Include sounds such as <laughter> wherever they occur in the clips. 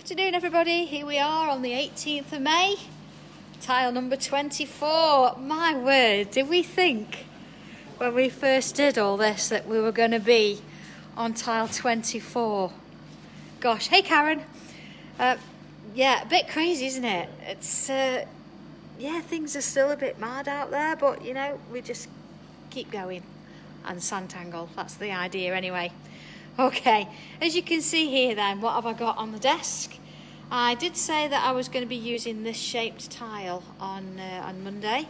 Afternoon, everybody. Here we are on the 18th of May, tile number 24. My word, did we think when we first did all this that we were going to be on tile 24? Gosh, hey Karen. Uh, yeah, a bit crazy, isn't it? It's, uh, yeah, things are still a bit mad out there, but you know, we just keep going and Sanntangle. That's the idea anyway. Okay, as you can see here then, what have I got on the desk? I did say that I was going to be using this shaped tile on, uh, on Monday.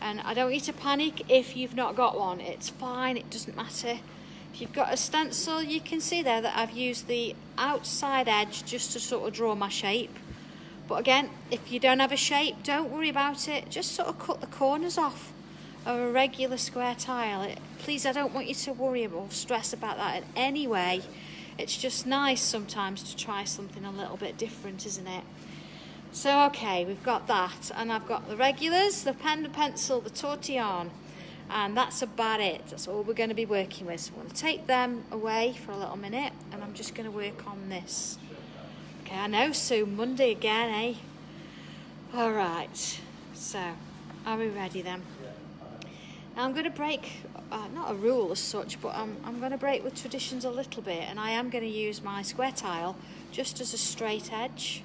And I don't want you to panic if you've not got one. It's fine, it doesn't matter. If you've got a stencil, you can see there that I've used the outside edge just to sort of draw my shape. But again, if you don't have a shape, don't worry about it. Just sort of cut the corners off of a regular square tile. Please, I don't want you to worry or stress about that in any way. It's just nice sometimes to try something a little bit different, isn't it? So, okay, we've got that. And I've got the regulars, the pen and pencil, the tortillon. And that's about it. That's all we're going to be working with. So I'm going to take them away for a little minute. And I'm just going to work on this. Okay, I know, soon. Monday again, eh? All right. So, are we ready then? Now I'm going to break, uh, not a rule as such, but I'm, I'm going to break with traditions a little bit and I am going to use my square tile just as a straight edge.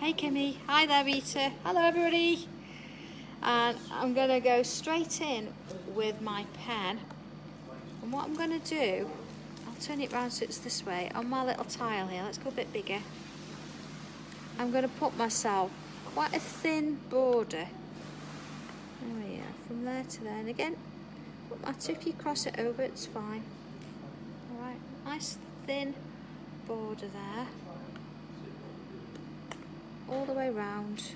Hey Kimmy, hi there Rita, hello everybody. And I'm going to go straight in with my pen and what I'm going to do, I'll turn it round so it's this way, on my little tile here, let's go a bit bigger. I'm going to put myself quite a thin border Oh yeah, from there to there. And again, won't matter if you cross it over, it's fine. Alright, nice thin border there. All the way round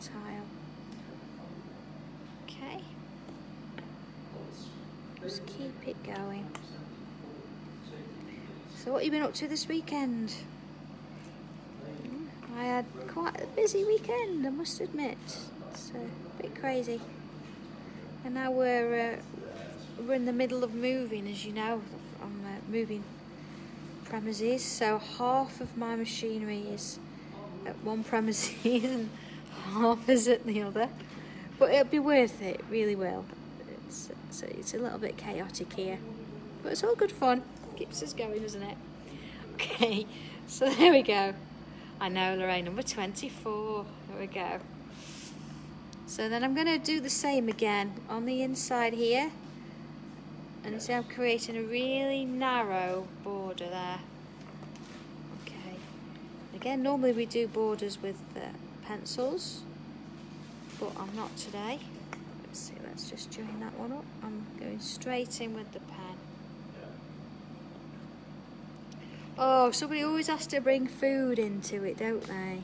the tile. Okay. Just keep it going. So what have you been up to this weekend? Hmm, I had quite a busy weekend, I must admit. It's a bit crazy. And now we're uh, we're in the middle of moving, as you know. I'm uh, moving premises, so half of my machinery is at one premises <laughs> and half is at the other. But it'll be worth it, really will. It's, it's, it's a little bit chaotic here, but it's all good fun. Keeps us going, doesn't it? Okay, so there we go. I know, Lorraine, number 24. There we go. So then I'm going to do the same again on the inside here. And see I'm creating a really narrow border there. Okay. Again, normally we do borders with uh, pencils, but I'm not today. Let's see, let's just join that one up. I'm going straight in with the pen. Oh, somebody always has to bring food into it, don't they?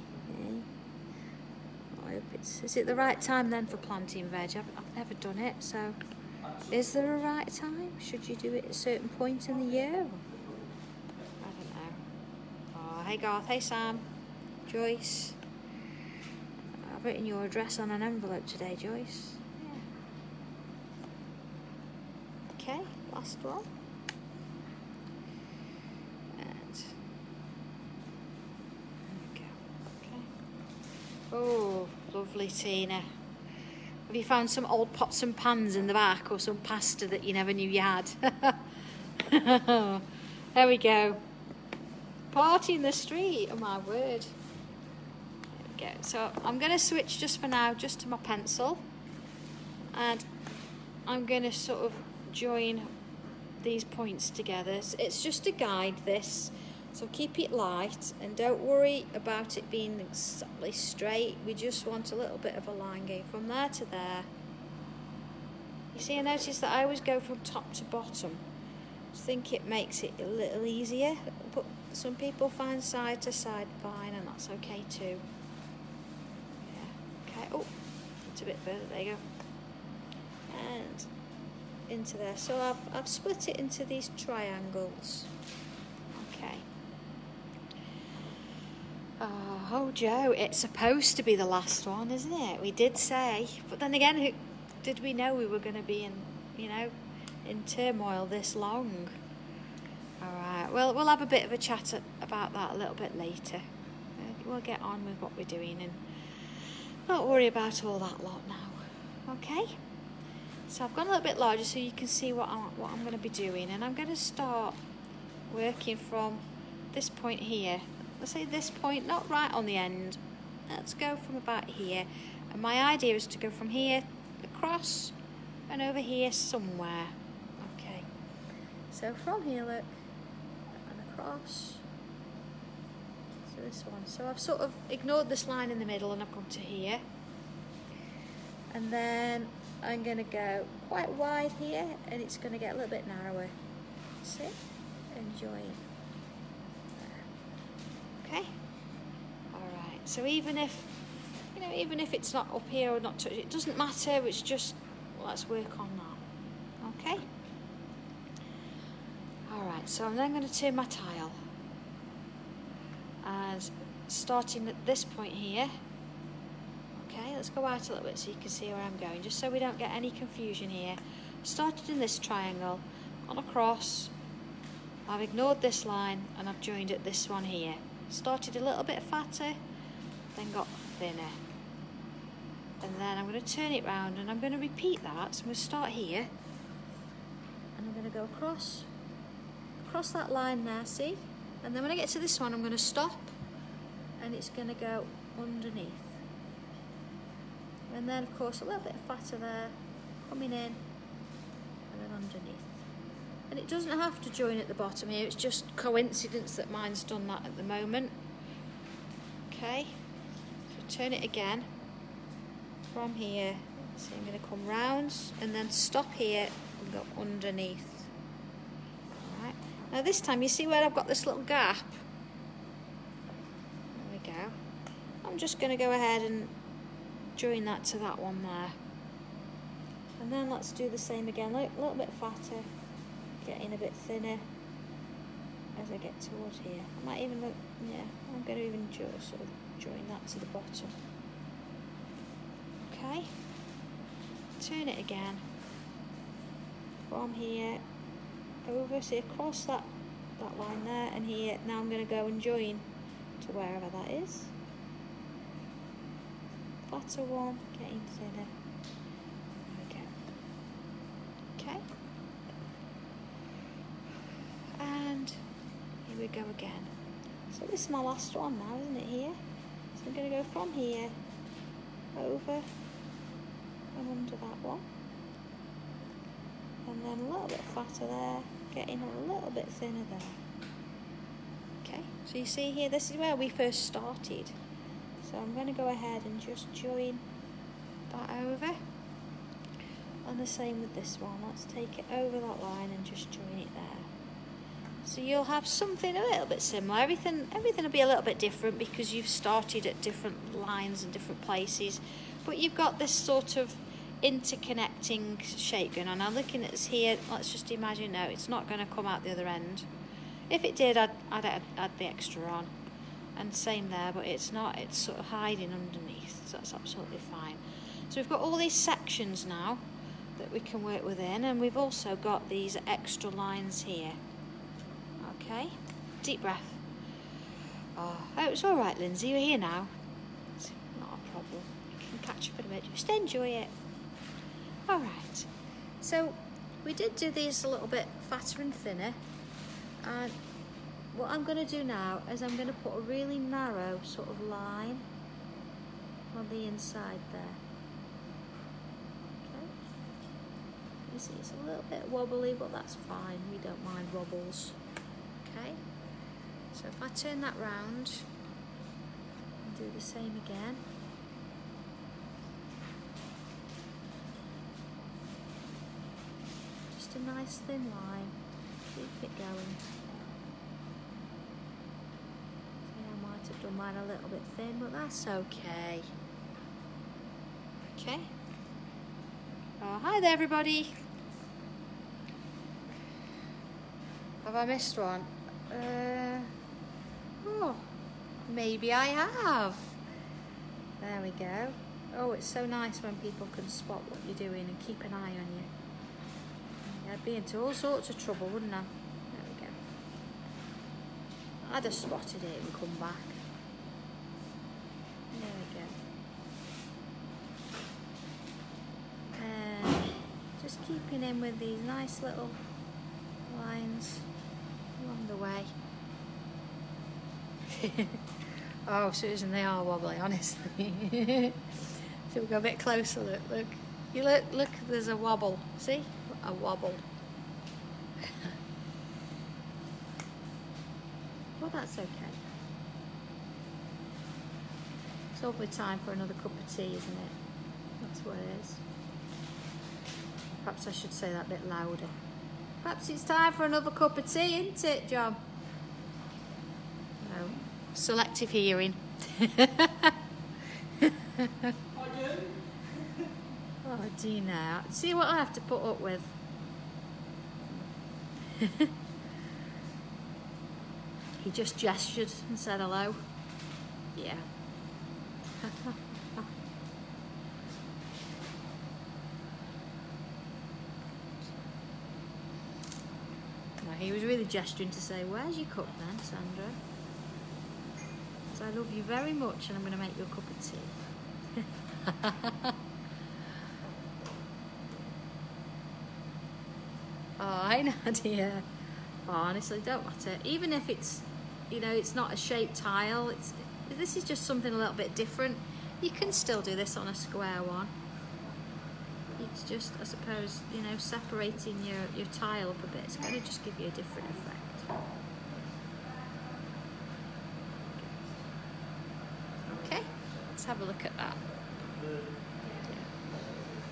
it's is it the right time then for planting veg? I've, I've never done it, so is there a right time? Should you do it at a certain point in the year? I don't know. Oh, hey Garth, hey Sam, Joyce. I've written your address on an envelope today, Joyce. Yeah. Okay, last one. And there we go. Okay. Oh. Lovely, Tina. Have you found some old pots and pans in the back or some pasta that you never knew you had? <laughs> there we go. Party in the street, oh my word. There we go. So I'm going to switch just for now, just to my pencil. And I'm going to sort of join these points together. It's just to guide this. So keep it light and don't worry about it being exactly straight. We just want a little bit of a line going from there to there. You see, I notice that I always go from top to bottom. I think it makes it a little easier, but some people find side to side fine and that's okay too. Yeah, okay, oh, it's a bit further, there you go. And into there. So I've, I've split it into these triangles. Oh, oh, Joe, it's supposed to be the last one, isn't it? We did say. But then again, who, did we know we were going to be in, you know, in turmoil this long? All right, well, we'll have a bit of a chat about that a little bit later. Uh, we'll get on with what we're doing and not worry about all that lot now. Okay? So I've gone a little bit larger so you can see what I'm, what I'm going to be doing and I'm going to start working from this point here. Let's say this point, not right on the end. Let's go from about here. And my idea is to go from here across and over here somewhere. Okay. So from here, look, and across to this one. So I've sort of ignored this line in the middle and I've come to here. And then I'm going to go quite wide here and it's going to get a little bit narrower. See? Enjoy Okay? Alright, so even if, you know, even if it's not up here or not touched, it doesn't matter, it's just, let's work on that. Okay? Alright, so I'm then going to turn my tile. And starting at this point here, Okay, let's go out a little bit so you can see where I'm going, just so we don't get any confusion here. Started in this triangle, on across, I've ignored this line and I've joined at this one here. Started a little bit fatter, then got thinner. And then I'm going to turn it round and I'm going to repeat that. So I'm going to start here and I'm going to go across, across that line there, see? And then when I get to this one, I'm going to stop and it's going to go underneath and then of course a little bit of fatter there coming in and then underneath and it doesn't have to join at the bottom here it's just coincidence that mine's done that at the moment okay turn it again from here so I'm going to come round and then stop here and go underneath Alright. now this time you see where I've got this little gap there we go I'm just going to go ahead and join that to that one there. And then let's do the same again, a little bit fatter, getting a bit thinner as I get towards here. I might even look, yeah, I'm going to even sort of join that to the bottom. Okay, turn it again from here over, see across that, that line there and here. Now I'm going to go and join to wherever that is flatter one, getting thinner. Okay. Okay. And here we go again. So this is my last one now, isn't it here? So I'm going to go from here over and under that one. And then a little bit fatter there, getting a little bit thinner there. Okay, so you see here, this is where we first started. So I'm going to go ahead and just join that over. And the same with this one. Let's take it over that line and just join it there. So you'll have something a little bit similar. Everything, everything will be a little bit different because you've started at different lines and different places. But you've got this sort of interconnecting shape going on. Now looking at this here, let's just imagine now it's not going to come out the other end. If it did, I'd, I'd add the extra on and same there but it's not it's sort of hiding underneath so that's absolutely fine so we've got all these sections now that we can work within and we've also got these extra lines here okay? Deep breath. Oh, oh it's all right Lindsay. You're here now. It's not a problem. You can catch up in a bit. Just enjoy it. All right so we did do these a little bit fatter and thinner. And what I'm going to do now is I'm going to put a really narrow sort of line on the inside there. Okay. You see it's a little bit wobbly but that's fine, we don't mind wobbles. Okay, so if I turn that round and do the same again. Just a nice thin line, keep it going. See, I might have done mine a little bit thin, but that's okay. Okay. Oh, hi there, everybody. Have I missed one? Uh, oh, maybe I have. There we go. Oh, it's so nice when people can spot what you're doing and keep an eye on you. Yeah, I'd be into all sorts of trouble, wouldn't I? There we go. I'd have spotted it and come back. There we go. Uh, just keeping in with these nice little lines along the way. <laughs> oh, Susan, they are wobbly, honestly. <laughs> so we go a bit closer, look, look. You look, look, there's a wobble. See? A wobble. <laughs> well, that's okay. It's over time for another cup of tea, isn't it? That's what it is. Perhaps I should say that a bit louder. Perhaps it's time for another cup of tea, isn't it, John? No. Selective hearing. <laughs> oh, Dina. See what I have to put up with. <laughs> he just gestured and said hello. Yeah. <laughs> he was really gesturing to say, where's your cup then, Sandra? So I love you very much and I'm going to make you a cup of tea. <laughs> oh, I know, <laughs> dear. Oh, honestly, don't matter. Even if it's, you know, it's not a shaped tile, it's this is just something a little bit different. You can still do this on a square one. It's just, I suppose, you know, separating your, your tile up a bit. It's going to just give you a different effect. Okay, let's have a look at that.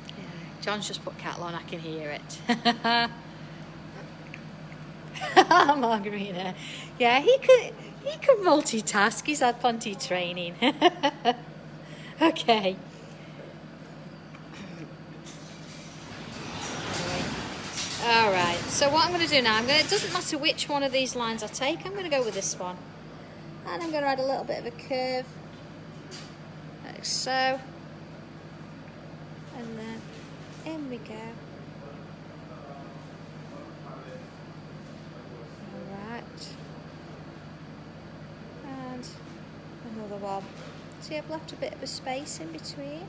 Yeah. John's just put cattle on, I can hear it. <laughs> Margarina. Yeah, he could he could multitask. He's had plenty training. <laughs> okay. All right, so what I'm going to do now, I'm going to, it doesn't matter which one of these lines I take, I'm going to go with this one. And I'm going to add a little bit of a curve, like so. And then in we go. All right. And another one. See I've left a bit of a space in between.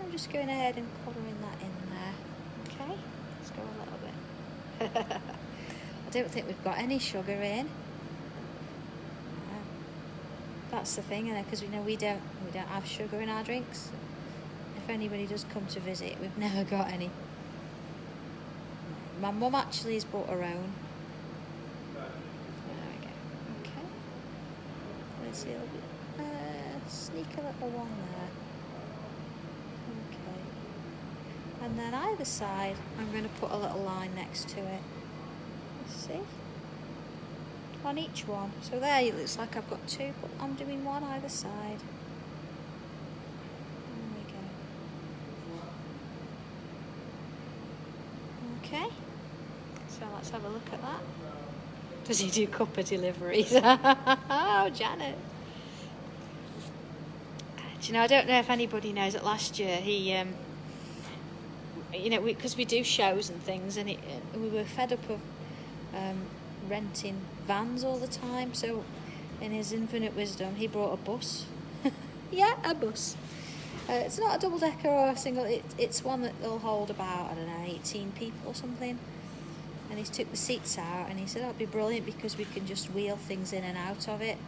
I'm just going ahead and colouring that in there. Okay, let's go a little bit. <laughs> I don't think we've got any sugar in. that's the thing, because we know we don't we don't have sugar in our drinks. If anybody does come to visit, we've <laughs> never got any. My mum actually has bought her own. There we go. Okay. Let's see bit sneak a little one there. Okay. And then either side, I'm going to put a little line next to it. See? On each one. So there it looks like I've got two, but I'm doing one either side. There we go. Okay. So let's have a look at that. Does he do copper deliveries? <laughs> oh, Janet. Do you know, I don't know if anybody knows that last year he, um, you know, because we, we, do shows and things, and it, we were fed up of um, renting vans all the time. So, in his infinite wisdom, he brought a bus. <laughs> yeah, a bus. Uh, it's not a double decker or a single. It, it's one that will hold about I don't know, eighteen people or something. And he took the seats out, and he said, "That'd be brilliant because we can just wheel things in and out of it."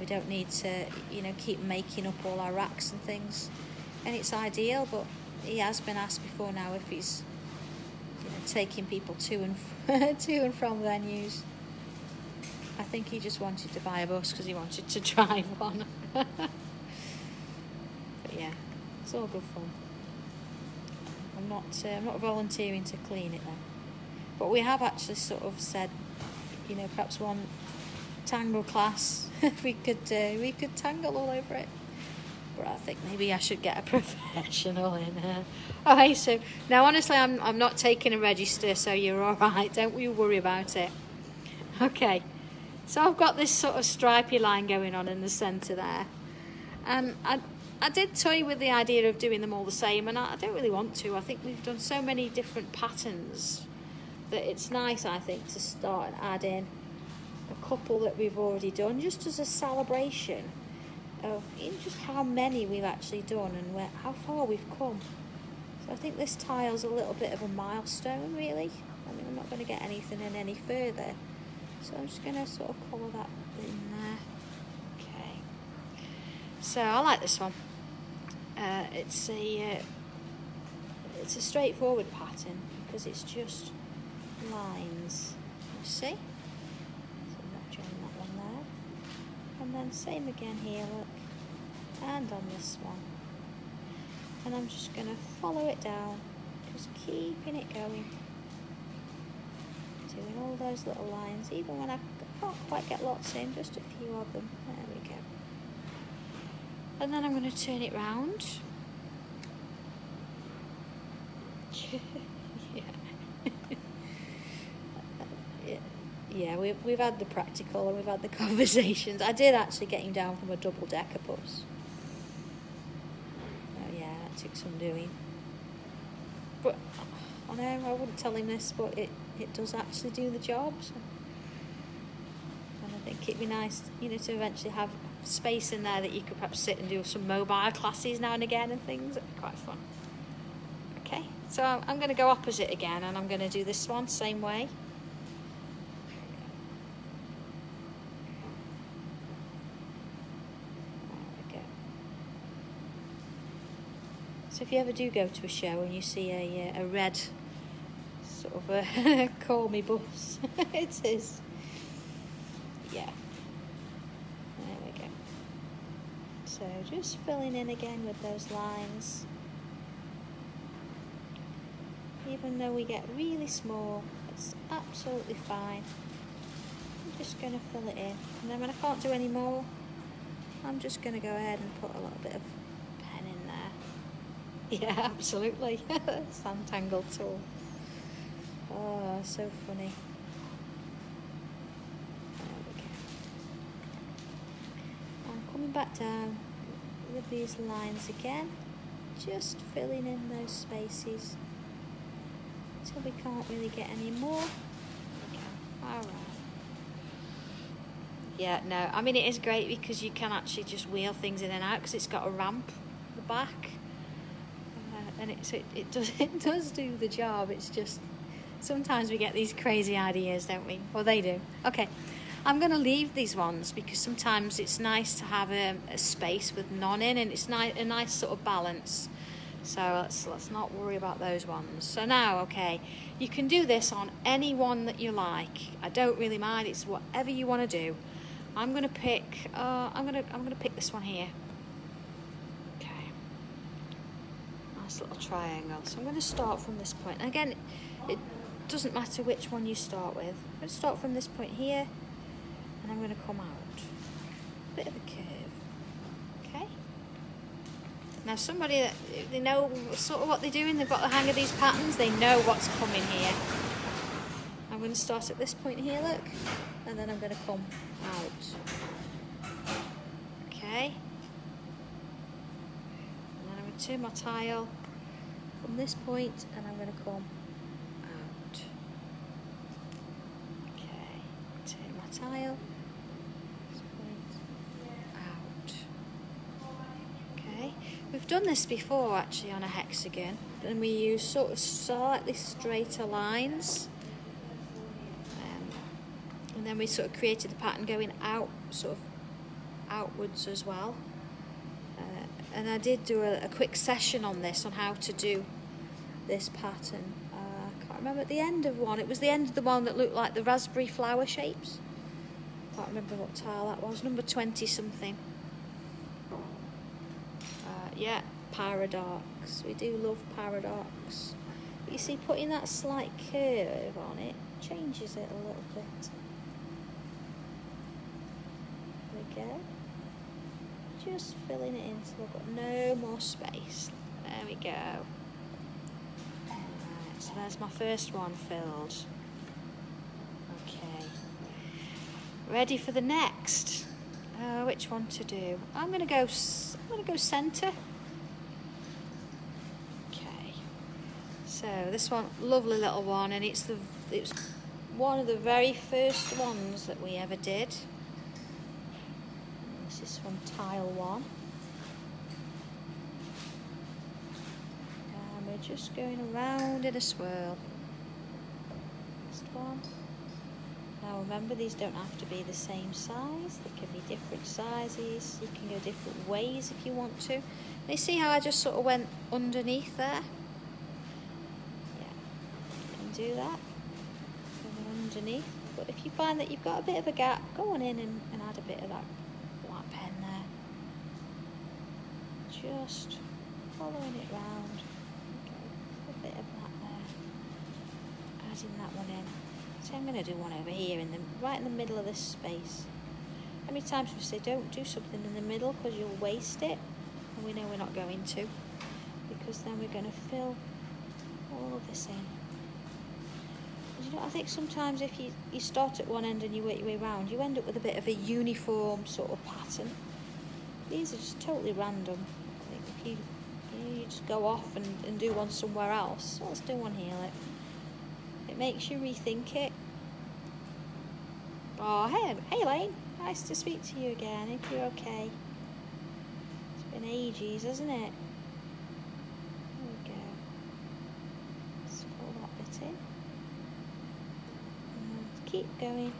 We don't need to, you know, keep making up all our racks and things. And it's ideal, but he has been asked before now if he's you know, taking people to and <laughs> to and from venues. I think he just wanted to buy a bus because he wanted to <laughs> drive one. <laughs> but yeah, it's all good fun. I'm not uh, I'm not volunteering to clean it though. But we have actually sort of said, you know, perhaps one tangle class we could uh, we could tangle all over it. I think maybe I should get a <laughs> professional in here. Okay, so now honestly, I'm I'm not taking a register, so you're all right. Don't you worry about it. Okay, so I've got this sort of stripy line going on in the centre there, and I. I did toy with the idea of doing them all the same, and I, I don't really want to. I think we've done so many different patterns that it's nice, I think, to start and add in a couple that we've already done just as a celebration of just how many we've actually done and where, how far we've come. So I think this tile's a little bit of a milestone really. I mean I'm not going to get anything in any further. So I'm just going to sort of colour that in there. Okay. So I like this one. Uh, it's a uh, it's a straightforward pattern because it's just lines. You see? So I'm not join that one there. And then same again here, look. And on this one. And I'm just going to follow it down, just keeping it going. Doing all those little lines, even when I can't quite get lots in, just a few of them. There we go. And then I'm going to turn it round. <laughs> yeah, we've, we've had the practical and we've had the <laughs> conversations. I did actually get him down from a double decker bus. Oh yeah, that took some doing. But I know I wouldn't tell him this, but it, it does actually do the job. So. And I think it'd be nice, you know, to eventually have space in there that you could perhaps sit and do some mobile classes now and again and things. It'd be quite fun. Okay, so I'm going to go opposite again and I'm going to do this one same way. So if you ever do go to a show and you see a, uh, a red sort of a <laughs> call me bus, <laughs> it is. Yeah. There we go. So just filling in again with those lines. Even though we get really small, it's absolutely fine. I'm just going to fill it in. And then when I can't do any more, I'm just going to go ahead and put a little bit of. <laughs> Yeah, absolutely. <laughs> Sanntangle tool. Oh, so funny. I'm coming back down with these lines again, just filling in those spaces until we can't really get any more. Alright. Yeah, no, I mean it is great because you can actually just wheel things in and out because it's got a ramp at the back. And it, it, it, does, <laughs> it does do the job, it's just sometimes we get these crazy ideas, don't we? Well, they do. Okay, I'm going to leave these ones because sometimes it's nice to have a, a space with none in and it's ni a nice sort of balance. So let's, let's not worry about those ones. So now, okay, you can do this on any one that you like. I don't really mind. It's whatever you want to do. I'm gonna pick. Uh, I'm gonna. I'm gonna pick this one here. Okay. Little triangle. So I'm gonna start from this point. Again, it doesn't matter which one you start with. I'm gonna start from this point here, and I'm gonna come out. Bit of a curve. Okay? Now somebody that they know sort of what they're doing, they've got the hang of these patterns, they know what's coming here. I'm going to start at this point here, look, and then I'm going to come out. Okay. And then I'm going to turn my tile from this point and I'm going to come out. Okay, turn my tile. Out. Okay, we've done this before actually on a hexagon and we use sort of slightly straighter lines um, and then we sort of created the pattern going out sort of outwards as well uh, and I did do a, a, quick session on this on how to do this pattern uh, I can't remember at the end of one it was the end of the one that looked like the raspberry flower shapes I can't remember what tile that was number 20 something yeah, paradox. We do love paradox. But you see, putting that slight curve on it changes it a little bit. There we go. Just filling it in so I've got no more space. There we go. So there's my first one filled. Okay. Ready for the next. Uh, which one to do? I'm gonna go. I'm gonna go centre. Okay. So this one, lovely little one, and it's the it's one of the very first ones that we ever did. This is from tile one. And just going around in a swirl. Next one. Now remember these don't have to be the same size, they can be different sizes, you can go different ways if you want to. You see how I just sort of went underneath there? Yeah, you can do that. Underneath. But if you find that you've got a bit of a gap, go on in and, and add a bit of that black pen there. Just following it round. Okay, a bit of that That one in. So I'm going to do one over here, in the right in the middle of this space. How many times we say don't do something in the middle because you'll waste it? And we know we're not going to. Because then we're going to fill all of this in. you know, I think sometimes if you, you start at one end and you work your way around, you end up with a bit of a uniform sort of pattern. These are just totally random. I think if you, you just go off and, and do one somewhere else, let's do one here. Like, makes you rethink it. Oh, hey, hey Lane. Nice to speak to you again. If you're okay. It's been ages, hasn't it? There we go. Let's pull that bit in. And keep going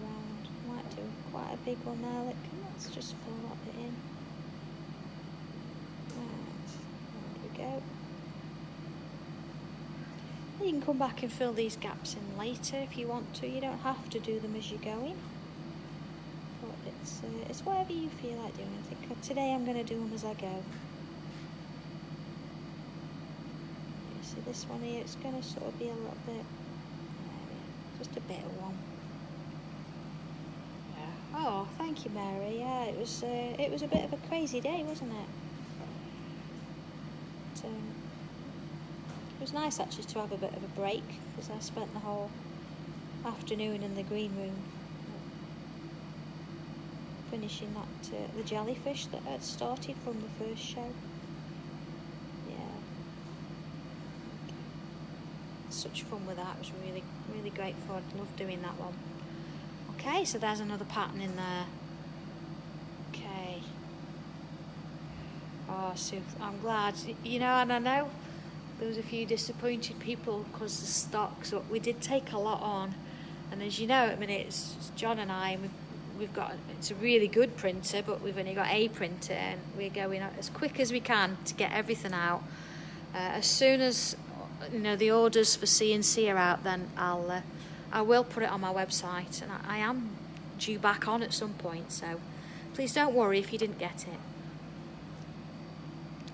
around. Might do quite a big one there. Look, let's just fill that bit in. Right, there we go. You can come back and fill these gaps in later if you want to. You don't have to do them as you're going. But it's, uh, it's whatever you feel like doing. I think today I'm going to do them as I go. You see this one here, it's going to sort of be a little bit, just a bit of one. Yeah. Oh, thank you, Mary. Yeah, it was uh, it was a bit of a crazy day, wasn't it? But, um, it was nice actually to have a bit of a break because I spent the whole afternoon in the green room finishing that uh, the jellyfish that had started from the first show. Yeah, such fun with that. It was really really great fun. Loved doing that one. Okay, so there's another pattern in there. Okay. Oh, Sue, I'm glad. You know, and I know there was a few disappointed people because the stocks but we did take a lot on and as you know I mean it's John and I we've, we've got it's a really good printer but we've only got a printer and we're going as quick as we can to get everything out. Uh, as soon as you know the orders for CNC are out then I'll uh, I will put it on my website and I, I am due back on at some point so please don't worry if you didn't get it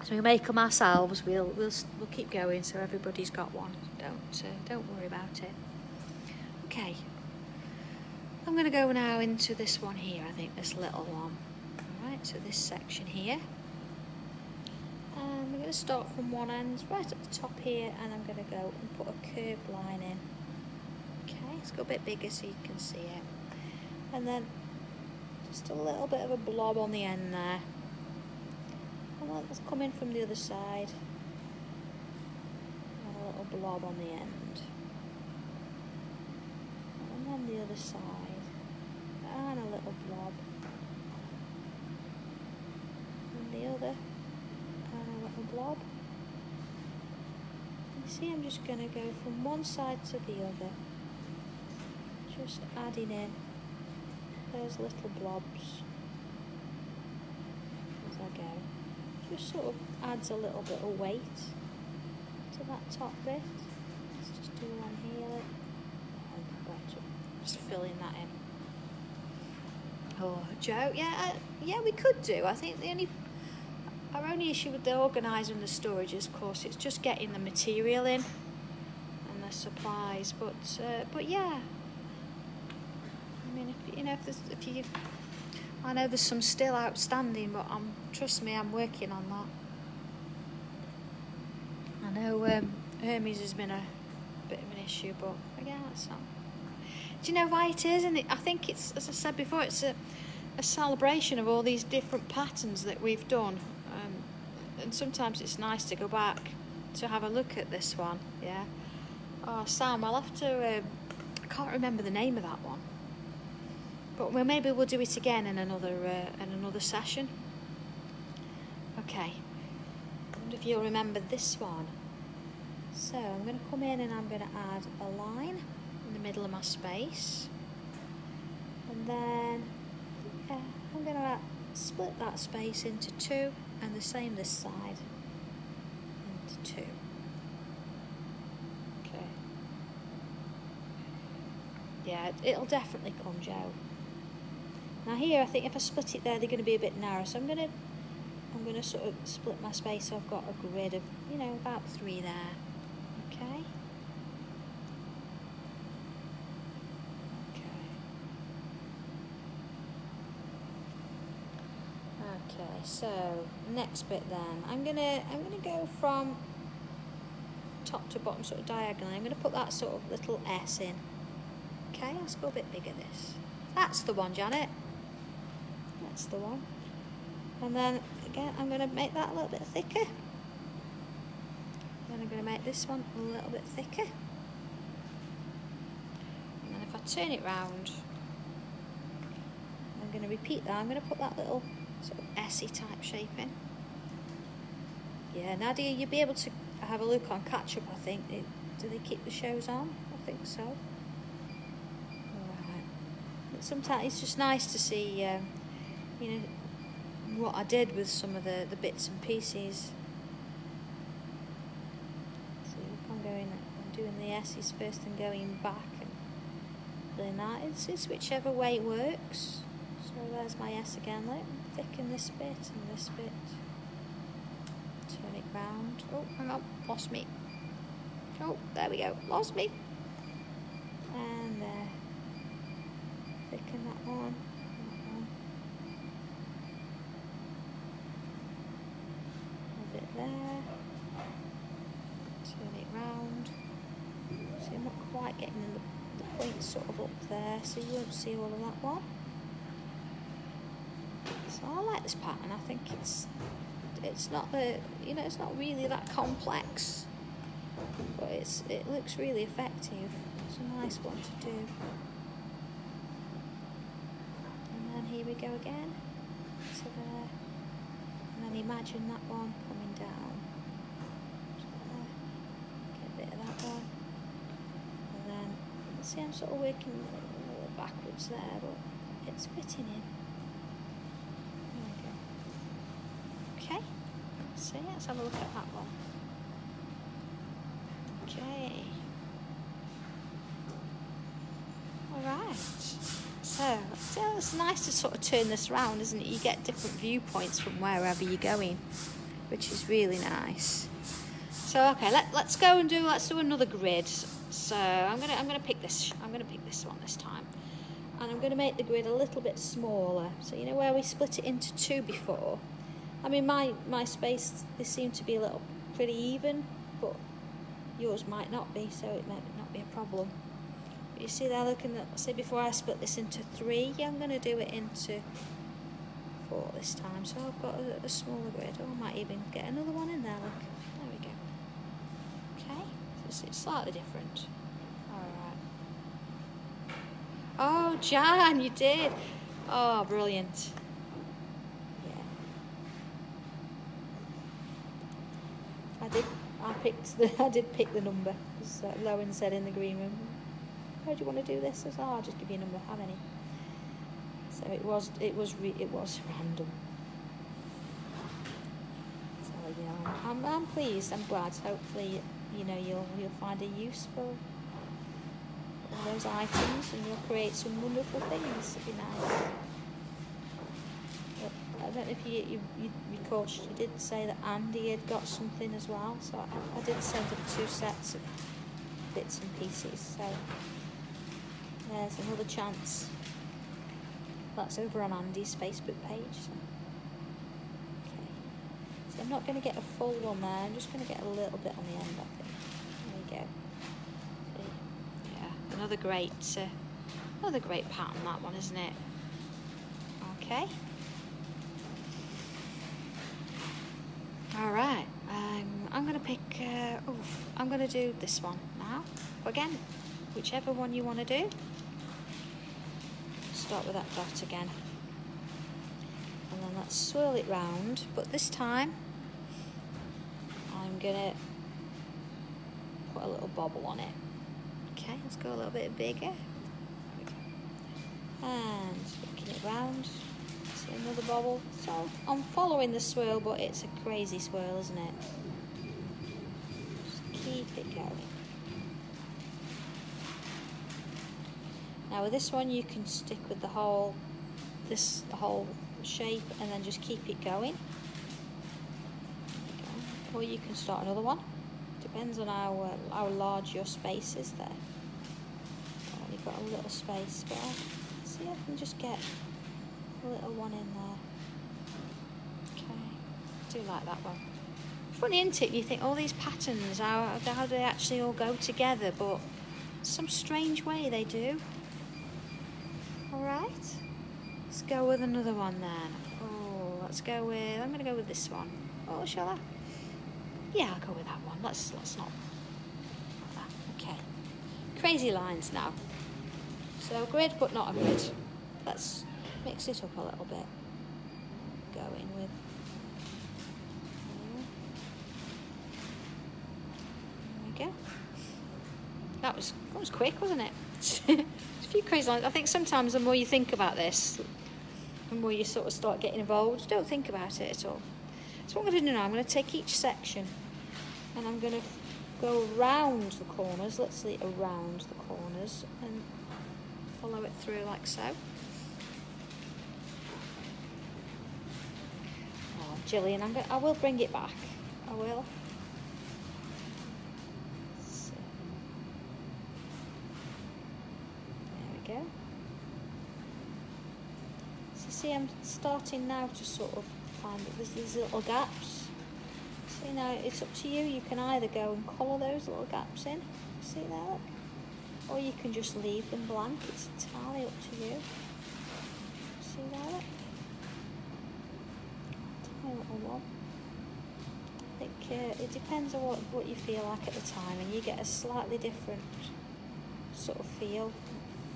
so we make them ourselves. We'll we'll we'll keep going. So everybody's got one. Don't uh, don't worry about it. Okay. I'm going to go now into this one here. I think this little one. All right. So this section here. And we're going to start from one end, right at the top here, and I'm going to go and put a curved line in. Okay. Let's go a bit bigger so you can see it. And then just a little bit of a blob on the end there Oh, and that's coming from the other side. A little blob on the end. And then the other side. And a little blob. And the other. And a little blob. You see I'm just going to go from one side to the other. Just adding in those little blobs as I go just sort of adds a little bit of weight to that top bit. Let's just do one here. Just filling that in. Oh, Joe, yeah, uh, yeah, we could do. I think the only our only issue with the organiser and the storage is, of course, it's just getting the material in and the supplies. But uh, but yeah, I mean, if you know, if, if you I know there's some still outstanding, but I'm trust me, I'm working on that. I know um, Hermes has been a bit of an issue, but again, that's not. Do you know why it is? And I think it's, as I said before, it's a, a celebration of all these different patterns that we've done. Um, and sometimes it's nice to go back to have a look at this one. Yeah. Oh, Sam, I'll have to. Um, I can't remember the name of that one. But well, maybe we'll do it again in another uh, in another session. Okay. I wonder if you'll remember this one. So I'm going to come in and I'm going to add a line in the middle of my space. And then yeah, I'm going to split that space into two and the same this side into two. Okay. Yeah, it'll definitely come, Joe. Now here, I think if I split it there, they're going to be a bit narrow. So I'm going to, I'm going to sort of split my space so I've got a grid of, you know, about three there. Okay. Okay, so next bit then, I'm gonna I'm gonna go from top to bottom sort of diagonally. I'm gonna put that sort of little S in. Okay, let's go a bit bigger this. That's the one, Janet. That's the one. And then again, I'm gonna make that a little bit thicker. Then I'm gonna make this one a little bit thicker. And then if I turn it round, I'm gonna repeat that. I'm gonna put that little sort of S type shape in. Yeah, Nadia, you'll be able to have a look on catch up, I think. do they keep the shows on? I think so. Sometimes it's just nice to see, um, you know, what I did with some of the, the bits and pieces. So I'm going, I'm doing the S's first and going back and doing that. It's, it's whichever way it works. So there's my S again. Look, thicken this bit and this bit. Turn it round. Oh, hang on, lost me. Oh, there we go, lost me. And there. Thicken that one. A bit there. Turn it round. See, I'm not quite getting the, the points sort of up there, so you won't see all of that one. So I like this pattern. I think it's it's not the you know it's not really that complex, but it's it looks really effective. It's a nice one to do. And then here we go again. So there, and then imagine that one coming down. So there, get a bit of that one, and then see I'm sort of working backwards there, but it's fitting in. There we go. Okay, so let's have a look at that one. Okay. Alright, so it's nice to sort of turn this around, isn't it? You get different viewpoints from wherever you're going, which is really nice. So okay, let, let's go and do let's do another grid. So I'm gonna I'm gonna pick this I'm gonna pick this one this time. And I'm gonna make the grid a little bit smaller. So you know where we split it into two before? I mean, my, my space, they seem to be a little pretty even, but yours might not be, so it might not be a problem. But you see there, looking at, say before I split this into three, I'm going to do it into four this time. So I've got a, a smaller grid. Oh, I might even get another one in there, look. There we go. Okay, it's slightly different. Alright. Oh, Jan, you did. Oh, brilliant. I did. I picked the. <laughs> I did pick the number because uh, Lowen said in the green room, "How do you want to do this?" I said, "Oh, I'll just give you a number. How many?" So it was. It was. It was random. So yeah, I'm, I'm pleased. I'm glad. Hopefully, you know, you'll you'll find a use all those items, and you'll create some wonderful things. It'd be nice. I don't know if you, you, you recall, she did say that Andy had got something as well, so I, I did send him two sets of bits and pieces, so there's another chance. That's over on Andy's Facebook page. So. Okay, so I'm not going to get a full one there, I'm just going to get a little bit on the end, I think. There we go. So, yeah, another great, uh, another great pattern that one, isn't it? Okay. All right, um, I'm going to pick, uh, oh, I'm going to do this one now. Again, whichever one you want to do. Start with that dot again. And then let's swirl it round, but this time I'm going to put a little bobble on it. Okay, let's go a little bit bigger. And looking it round. See another bobble. So I'm following the swirl, but it's a crazy swirl, isn't it? Just keep it going. Now with this one, you can stick with the whole, this the whole shape, and then just keep it going. Or you can start another one. Depends on how uh, how large your space is there. Only got a little space, but I'll see if I can just get a little one in there. Okay, do like that one. Funny, isn't it? You think all these patterns, how, how do they actually all go together? But some strange way they do. All right, let's go with another one then. Oh, let's go with. I'm gonna go with this one. Oh, shall I? Yeah, I'll go with that one. Let's let's not. Okay. Crazy lines now. So grid, but not a grid. Let's mix it up a little bit. Going with. There we go. That was that was quick, wasn't it? <laughs> a few crazy lines. I think sometimes the more you think about this, the more you sort of start getting involved. Don't think about it at all. So what I'm going to do now, I'm going to take each section and I'm going to go around the corners, let's see, around the corners and follow it through like so. Oh, Gillian, I'm going I will bring it back. I will. So, there we go. So see, I'm starting now to sort of find that there's these little gaps you know, it's up to you. You can either go and colour those little gaps in, see look, or you can just leave them blank. It's entirely up to you. See that? Tiny little one. I think uh, it depends on what, what you feel like at the time, and you get a slightly different sort of feel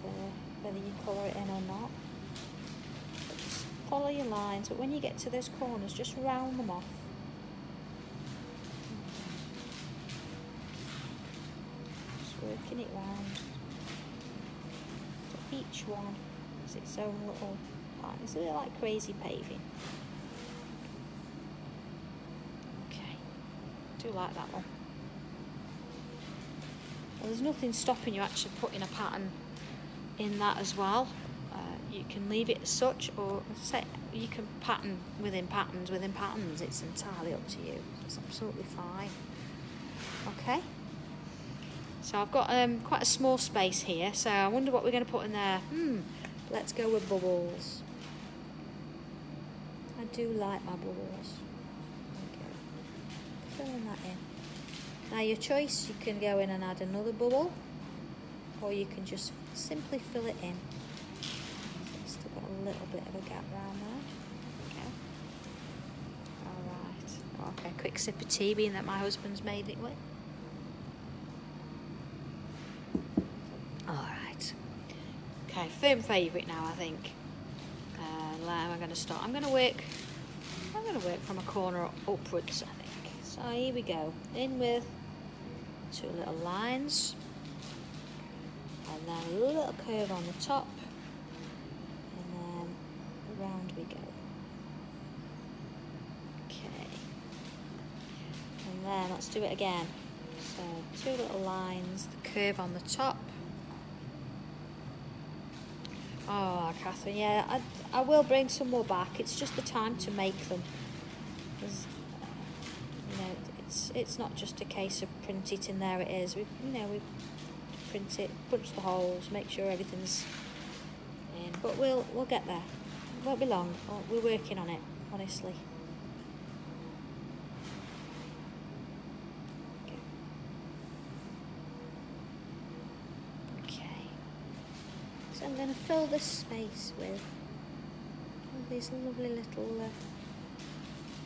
for whether you colour it in or not. But just follow your lines, but when you get to those corners, just round them off. Working it round. So each one is its own little part. It's a bit like crazy paving. Okay, do like that one. Well, there's nothing stopping you actually putting a pattern in that as well. Uh, you can leave it as such or you can pattern within patterns within patterns. It's entirely up to you. It's absolutely fine. Okay. So I've got um, quite a small space here, so I wonder what we're going to put in there. Hmm, let's go with bubbles. I do like my bubbles. Filling that in. Now your choice, you can go in and add another bubble, or you can just simply fill it in. So still got a little bit of a gap around there. Okay. All right. Okay, quick sip of tea, being that my husband's made it with. Okay, firm favourite now, I think. Uh, I'm going to start. I'm going to work. I'm going to work from a corner upwards, I think. So here we go. In with two little lines, and then a little curve on the top, and then around we go. Okay. And then let's do it again. So two little lines, the curve on the top, Oh, Catherine, yeah, I, I will bring some more back. It's just the time to make them. You know, it's it's not just a case of print it and there it is. We, you know, we print it, punch the holes, make sure everything's in. But we'll we'll get there. It won't be long. We're working on it, honestly. I'm going to fill this space with all these lovely little uh,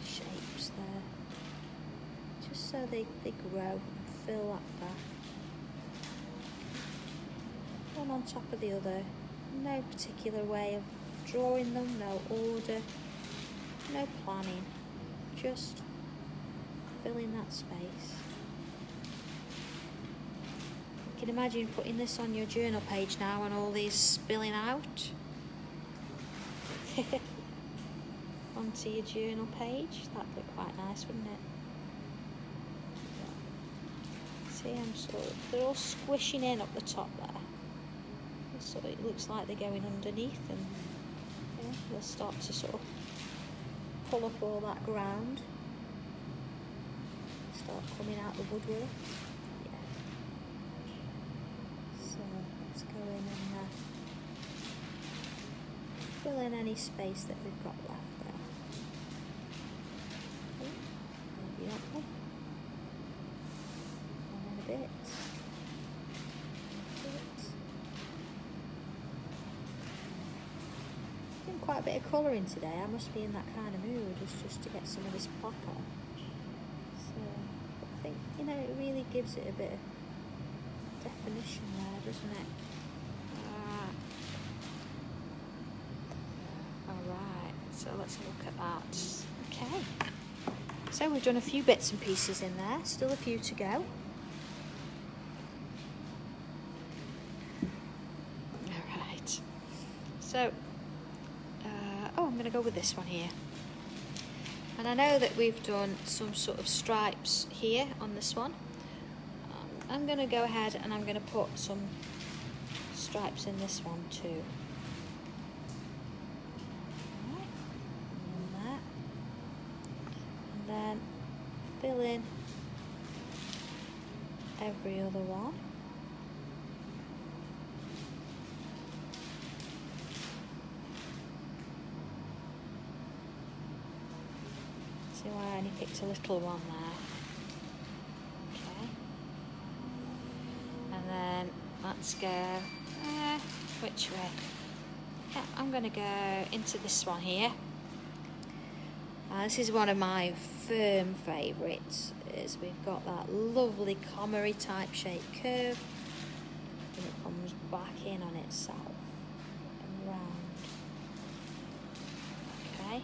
shapes there. Just so they, they grow and fill up back. One on top of the other. No particular way of drawing them, no order, no planning. Just filling that space. Can imagine putting this on your journal page now and all these spilling out. <laughs> Onto your journal page. That'd look quite nice, wouldn't it? See, I'm sort of, they're all squishing in up the top there. So it looks like they're going underneath and yeah, they'll start to sort of pull up all that ground. Start coming out the woodwork. Yeah. So let's go in and uh, fill in any space that we've got left there. Okay, maybe that one. A bit. quite a bit of colouring today. I must be in that kind of mood, just, just to get some of this black on. So I think, you know, it really gives it a bit of definition there, doesn't it? Alright, so let's look at that. Okay. So we've done a few bits and pieces in there, still a few to go. Alright. So uh, oh, I'm going to go with this one here. And I know that we've done some sort of stripes here on this one. Um, I'm going to go ahead and I'm going to put some stripes in this one too. And then fill in every other one. See why I only picked a little one there. Okay. And then let's go, uh, which way? Yeah, I'm going to go into this one here. Uh, this is one of my firm favourites, is we've got that lovely comary type shape curve and it comes back in on itself and round. Okay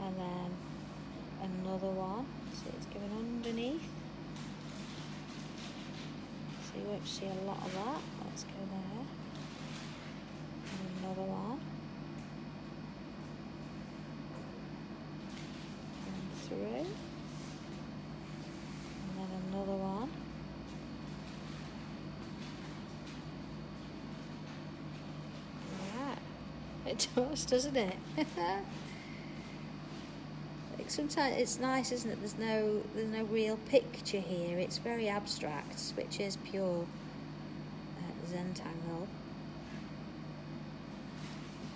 and then another one so it's going underneath so you won't see a lot of that let's go there and another one and through and then another one it does doesn't it <laughs> sometimes it's nice, isn't it? There's no there's no real picture here. It's very abstract, which is pure uh, Zentangle.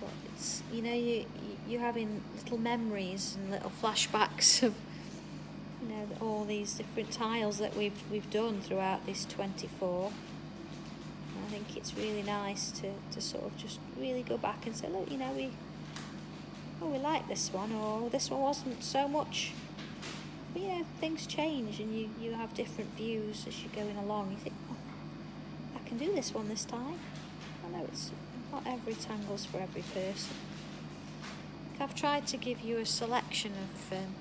But it's you know you you're having little memories and little flashbacks <laughs> of you know all these different tiles that we've we've done throughout this 24. It's really nice to, to sort of just really go back and say, look, you know, we oh, we like this one, or this one wasn't so much. But yeah, things change and you, you have different views as you're going along. You think, oh, I can do this one this time. I know it's not every tangle's for every person. I've tried to give you a selection of, um,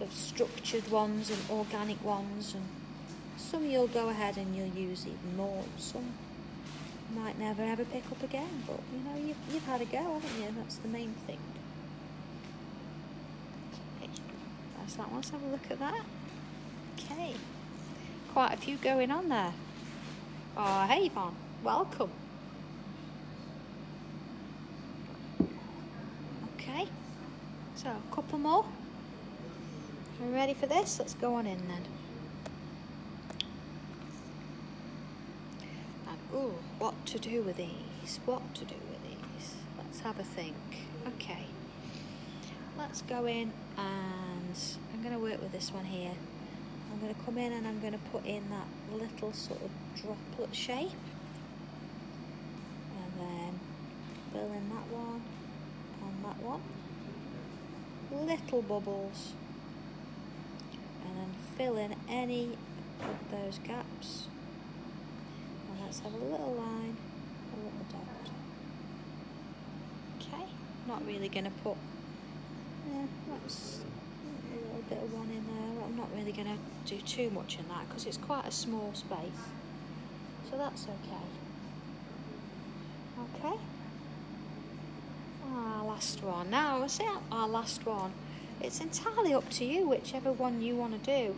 of structured ones and organic ones, and some you'll go ahead and you'll use even more. Some might never ever pick up again, but you know, you've, you've had a go, haven't you? That's the main thing. Okay, that's that one. Let's have a look at that. Okay, quite a few going on there. Oh, hey Yvonne, welcome. Okay, so a couple more. Are ready for this? Let's go on in then. Oh, what to do with these? What to do with these? Let's have a think. Okay. Let's go in and I'm going to work with this one here. I'm going to come in and I'm going to put in that little sort of droplet shape. And then fill in that one and that one. Little bubbles. And then fill in any of those gaps let's have a little line, a little dot. Okay, not really going to put, that's a little bit of one in there. I'm I'm not really going to do too much in that because it's quite a small space. So that's okay. Okay. Our last one. Now, I say our last one. It's entirely up to you, whichever one you want to do.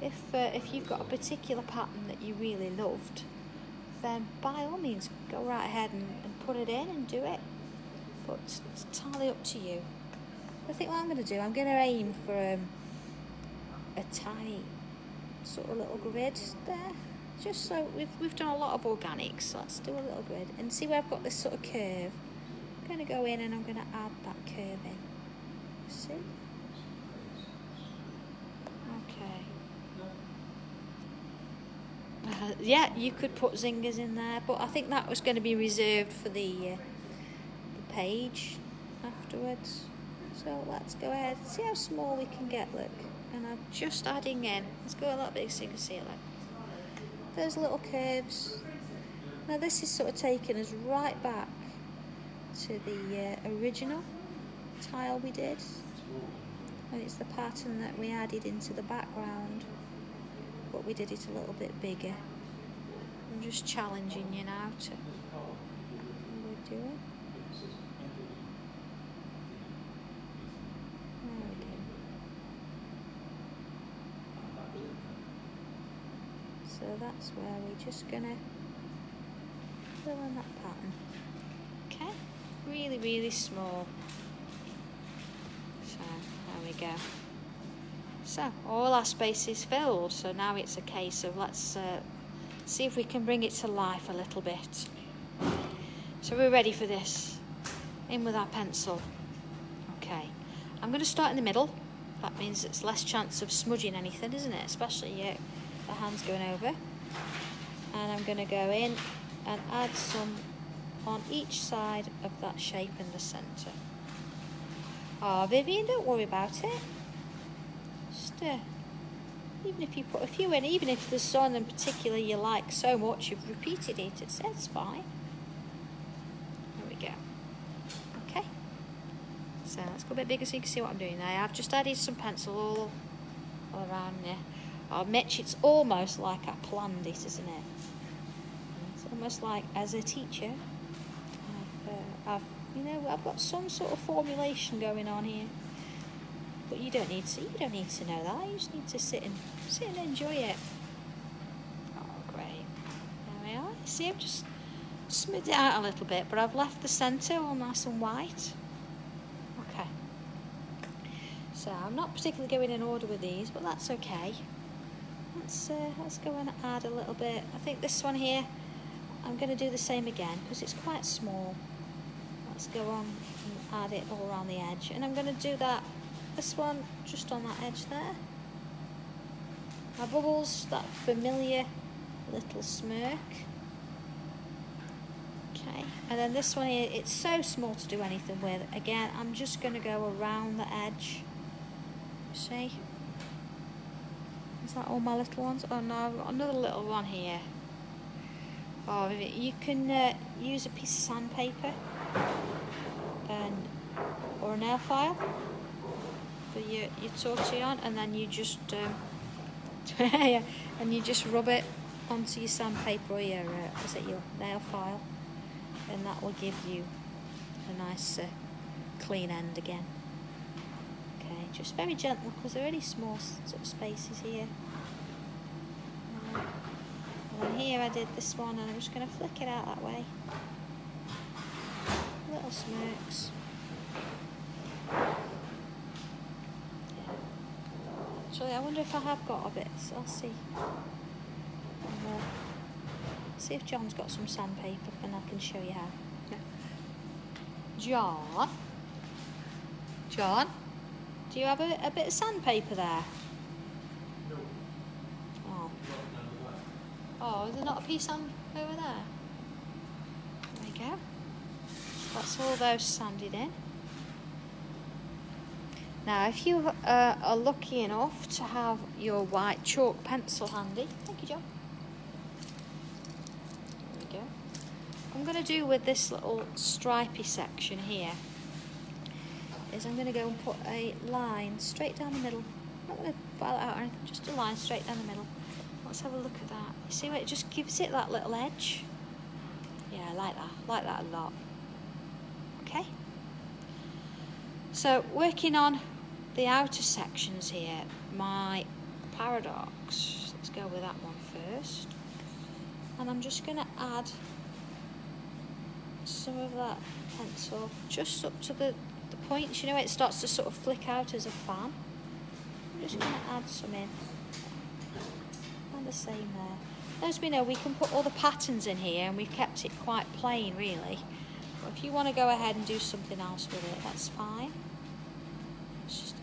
If, uh, if you've got a particular pattern that you really loved, then by all means go right ahead and, and put it in and do it. But it's entirely up to you. I think what I'm going to do, I'm going to aim for um, a tiny sort of little grid there. Just so we've, we've done a lot of organics, so let's do a little grid. And see where I've got this sort of curve. I'm going to go in and I'm going to add that curve in. See? Okay. Uh, yeah, you could put zingers in there, but I think that was going to be reserved for the, uh, the page afterwards. So let's go ahead and see how small we can get, look. And I'm just adding in. Let's go a little bit so you can see it, look. Those little curves. Now this is sort of taking us right back to the uh, original tile we did. And it's the pattern that we added into the background but we did it a little bit bigger. I'm just challenging you now to do it. So that's where we're just gonna fill in that pattern. Okay, really, really small. So there we go. So all our space is filled. So now it's a case of let's uh, see if we can bring it to life a little bit. So we're ready for this. In with our pencil. Okay. I'm going to start in the middle. That means it's less chance of smudging anything, isn't it? Especially uh, the hands going over. And I'm going to go in and add some on each side of that shape in the centre. Oh, Vivian, don't worry about it even if you put a few in, even if there's one in particular you like so much, you've repeated it, it's, it's fine. There we go. Okay. So let's go a bit bigger so you can see what I'm doing there. I've just added some pencil all, all around there. Oh, Mitch, it's almost like I planned it, isn't it? It's almost like as a teacher, I've, uh, I've you know, I've got some sort of formulation going on here. But you don't need to. You don't need to know that. You just need to sit and sit and enjoy it. Oh, great! There we are. See, I've just smoothed it out a little bit, but I've left the centre all nice and white. Okay. So I'm not particularly going in order with these, but that's okay. Let's uh, let's go and add a little bit. I think this one here. I'm going to do the same again because it's quite small. Let's go on and add it all around the edge, and I'm going to do that this one just on that edge there. My bubbles, that familiar little smirk. Okay, and then this one here, it's so small to do anything with. Again, I'm just going to go around the edge. See? Is that all my little ones? Oh no, I've got another little one here. Oh, you can uh, use a piece of sandpaper and or a nail file for your, your tortillon and then you just um, <laughs> and you just rub it onto your sandpaper or your, uh, is it your nail file and that will give you a nice uh, clean end again. Okay, just very gentle because there are really small sort of spaces here. And here I did this one and I'm just going to flick it out that way. Little smirks. Actually. I wonder if I have got a bit. I'll see. See if John's got some sandpaper and I can show you how. John? John? Do you have a, a bit of sandpaper there? No. Oh. Oh, is there not a piece on over there? There we go. That's all those sanded in. Now, if you uh, are lucky enough to have your white chalk pencil handy, thank you, John. There we go. I'm going to do with this little stripy section here is I'm going to go and put a line straight down the middle, I'm not going to file it out or anything, just a line straight down the middle. Let's have a look at that. You see what it just gives it that little edge? Yeah, I like that. I like that a lot. Okay. So working on the outer sections here, my paradox, let's go with that one first. And I'm just going to add some of that pencil just up to the, the points, you know, it starts to sort of flick out as a fan. I'm just going to add some in. And the same there. As we know, we can put all the patterns in here and we've kept it quite plain, really. But if you want to go ahead and do something else with it, that's fine.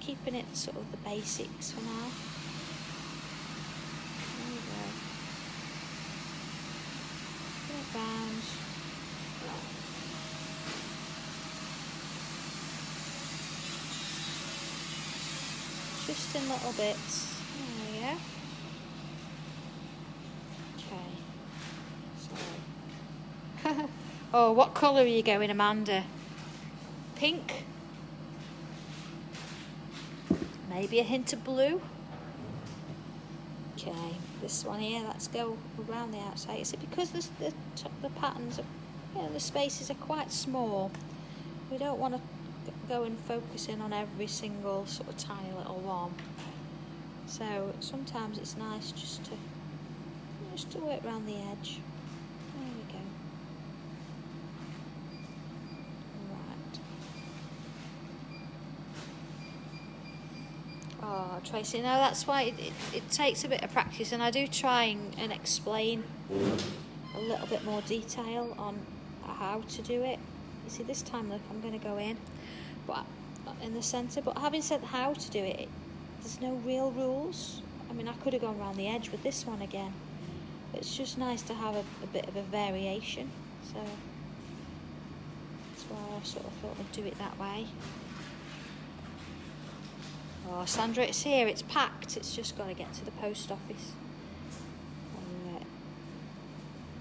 Keeping it sort of the basics for now. There we go. Put it round. Just in little bits. There we go. Okay. <laughs> Oh, what colour are you going, Amanda? Pink? Maybe a hint of blue? Okay, this one here, let's go around the outside. Is it because the, the, the patterns, are, you know, the spaces are quite small? We don't want to go and focus in on every single sort of tiny little one. So sometimes it's nice just to just to work around the edge. There we go. Right. Oh, Tracy, no, that's why it, it, it, takes a bit of practice, and I do try and, and explain a little bit more detail on how to do it. You see, this time, look, I'm going to go in but uh, in the centre. But having said how to do it, there's no real rules. I mean, I could have gone around the edge with this one again. It's just nice to have a, a bit of a variation. So that's why I sort of thought I'd do it that way. Oh, Sandra, it's here. It's packed. It's just got to get to the post office. Uh,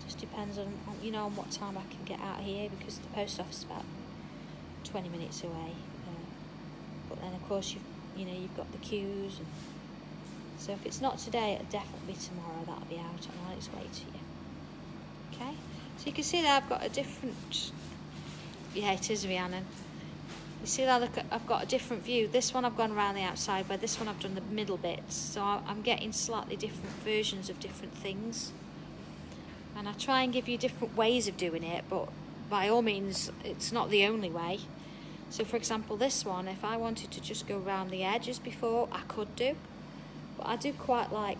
just depends on, on, you know, on what time I can get out here because the post office is about 20 minutes away. Uh, but then, of course, you've, you know, you've got the queues. And so if it's not today, it'll definitely be tomorrow. That'll be out and on its way to you. Okay? So you can see that I've got a different... Yeah, it is Rhiannon. You see that Look, I've got a different view. This one I've gone around the outside, where this one I've done the middle bits. So I'm getting slightly different versions of different things. And I try and give you different ways of doing it, but by all means, it's not the only way. So for example, this one, if I wanted to just go around the edges before, I could do. But I do quite like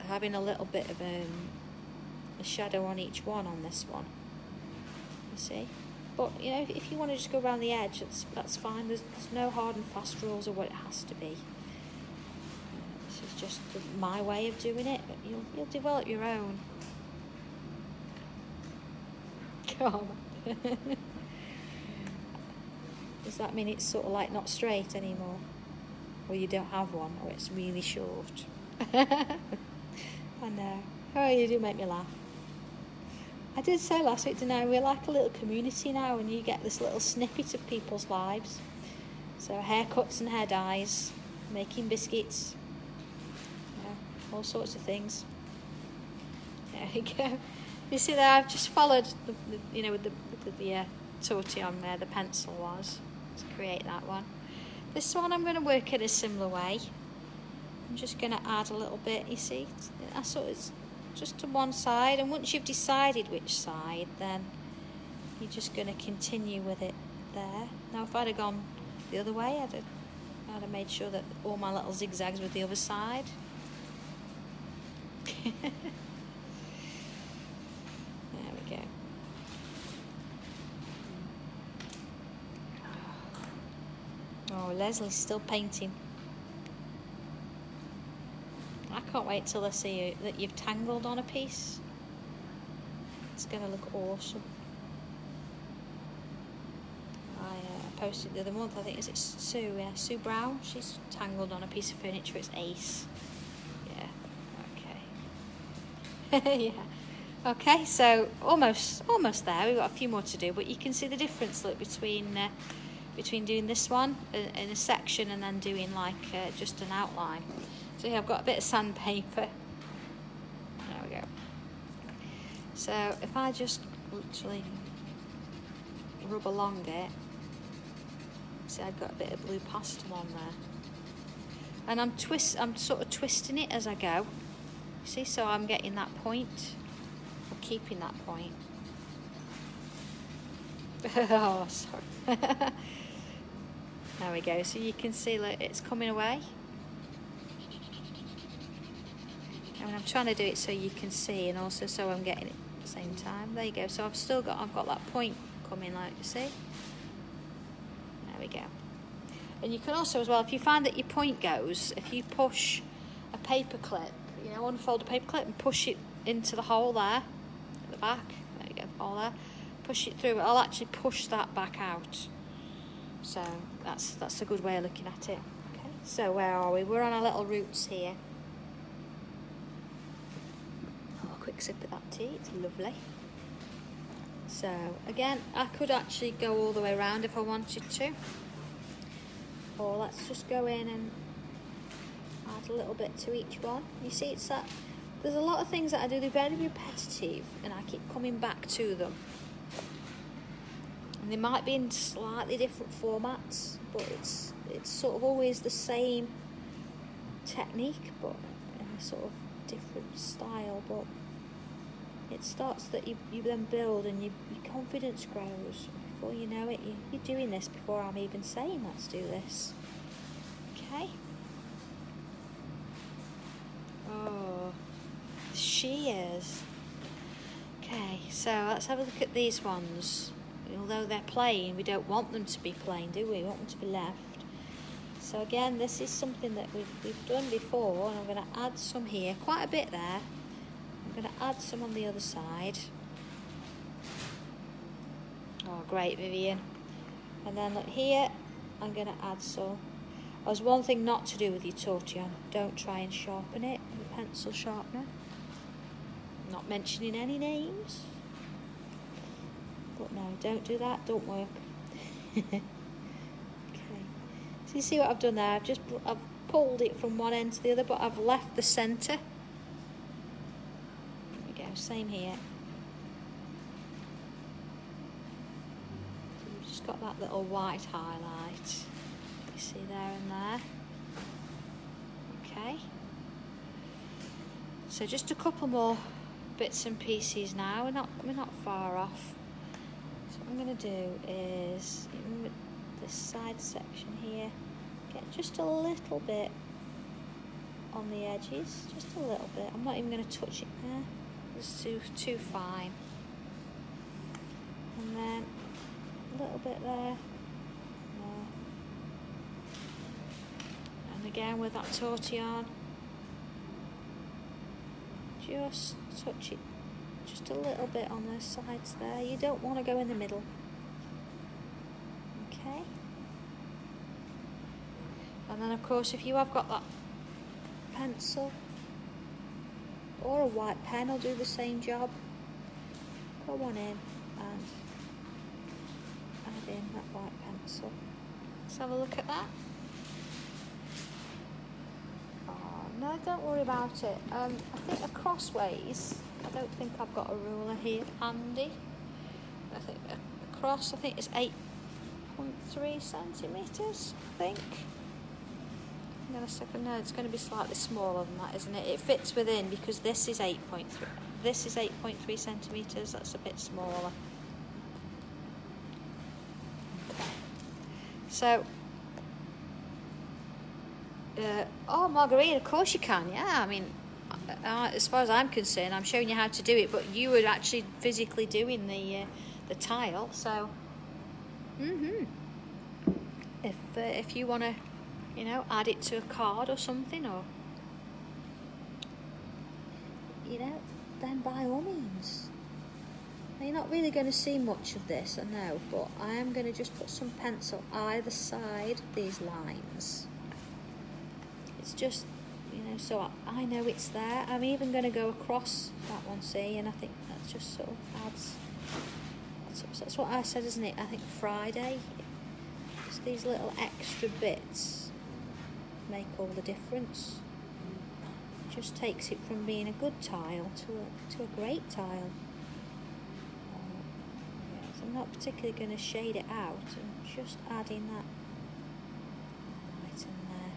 having a little bit of um, a shadow on each one on this one. You see? But, you know, if, if you want to just go around the edge, that's, that's fine. There's, there's no hard and fast rules of what it has to be. This is just the, my way of doing it, you'll, you'll develop your own. <laughs> Come. <laughs> Does that mean it's sort of like not straight anymore? Or you don't have one, or it's really short? <laughs> I know. Oh, you do make me laugh. I did say last week, didn't I? We're like a little community now, and you get this little snippet of people's lives. So haircuts and hair dyes, making biscuits, all sorts of things. There we go. You see there, I've just followed, the, the you know, with the, with the uh, tortillon there, the pencil was to create that one. This one I'm going to work in a similar way. I'm just going to add a little bit, you see, that's sort of just to one side and once you've decided which side then you're just going to continue with it there. Now if I'd have gone the other way I'd have, I'd have made sure that all my little zigzags were the other side. <laughs> There we go. Oh, Leslie's still painting. I can't wait till I see you, that you've tangled on a piece. It's going to look awesome. I uh, posted the other month, I think, is it Sue? Yeah, Sue Brown. She's tangled on a piece of furniture. It's ace. Yeah, okay. <laughs> yeah. Okay, so almost almost there. We've got a few more to do, but you can see the difference look between uh, between doing this one in a section and then doing like uh, just an outline. Yeah, I've got a bit of sandpaper. There we go. So if I just literally rub along it, see I've got a bit of blue pastel on there. And I'm twist, I'm sort of twisting it as I go. See, so I'm getting that point, or keeping that point. <laughs> oh, sorry. <laughs> there we go. So you can see that it's coming away. And I'm trying to do it so you can see and also so I'm getting it at the same time. There you go. So I've still got, I've got that point coming like you see. There we go. And you can also as well, if you find that your point goes, if you push a paper clip, you know, unfold a paper clip and push it into the hole there at the back. There you go, the hole there push it through, I'll actually push that back out. So that's that's a good way of looking at it. Okay, so where are we? We're on our little roots here. Oh, a sip of that tea, it's lovely. So again, I could actually go all the way around if I wanted to. Or let's just go in and add a little bit to each one. You see, it's that there's a lot of things that I do, they're very repetitive and I keep coming back to them. And they might be in slightly different formats, but it's it's sort of always the same technique, but in a sort of different style. But it starts that you, you then build and you, your confidence grows. Before you know it, you, you're doing this before I'm even saying let's do this. Okay. Oh, she is. Okay, so let's have a look at these ones although they're plain, we don't want them to be plain, do we? We want them to be left. So again, this is something that we've, we've done before, and I'm going to add some here, quite a bit there. I'm going to add some on the other side. Oh, great, Vivian. And then look here, I'm going to add some. Oh, There's one thing not to do with your tortillon. Don't try and sharpen it with a pencil sharpener. Not mentioning any names. But no, don't do that, don't work. <laughs> okay. So you see what I've done there? I've just I've pulled it from one end to the other, but I've left the centre. Same here. So we've just got that little white highlight. You see there and there. Okay. So just a couple more bits and pieces now. We're not we're not far off. So what I'm going to do is, this side section here, get just a little bit on the edges, just a little bit. I'm not even going to touch it there, it's too, too fine. And then a little bit there, there. And again with that tortillon, just touch it just a little bit on those sides there. You don't want to go in the middle. Okay. And then of course if you have got that pencil or a white pen will do the same job. Go on in and add in that white pencil. Let's have a look at that. Oh, no, don't worry about it. Um, I think the crossways I don't think I've got a ruler here handy. I think across, I think it's 8.3 centimetres, I think. I'm second, no, it's going to be slightly smaller than that, isn't it? It fits within because this is 8.3. This is 8.3 centimetres, that's a bit smaller. Okay. So, uh, oh, margarine, of course you can, yeah. I mean, uh, as far as I'm concerned, I'm showing you how to do it, but you were actually physically doing the uh, the tile. So, mm-hmm. If uh, if you want to, you know, add it to a card or something, or you know, then by all means. Now, you're not really going to see much of this, I know, but I am going to just put some pencil either side of these lines. It's just you know, so I, I know it's there. I'm even going to go across that one, see, and I think that just sort of adds, that's, that's what I said, isn't it? I think Friday, just these little extra bits make all the difference. just takes it from being a good tile to a, to a great tile. Uh, I'm not particularly going to shade it out, I'm just adding that right in there.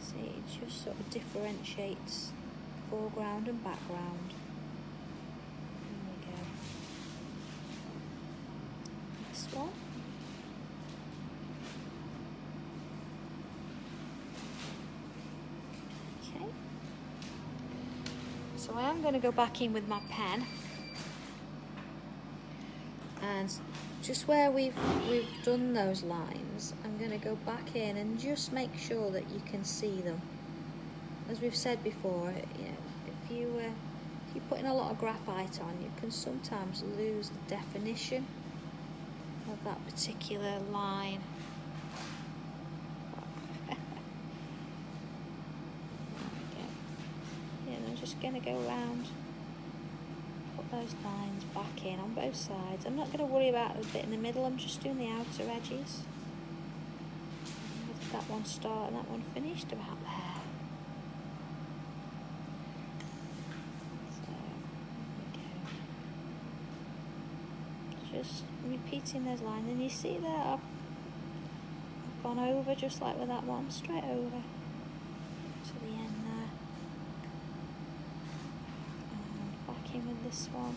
See, it just sort of differentiates foreground and background. There we go. This one. Okay. So I am going to go back in with my pen. And just where we've we've done those lines I'm going to go back in and just make sure that you can see them. As we've said before you know, if you uh, if you're putting a lot of graphite on you can sometimes lose the definition of that particular line yeah, I'm just going to go around put those lines back in on both sides. I'm not going to worry about the bit in the middle, I'm just doing the outer edges. that one start and that one finished about there? Just repeating those lines, and you see I've, I've gone over just like with that one, straight over to the end there. And back in with this one.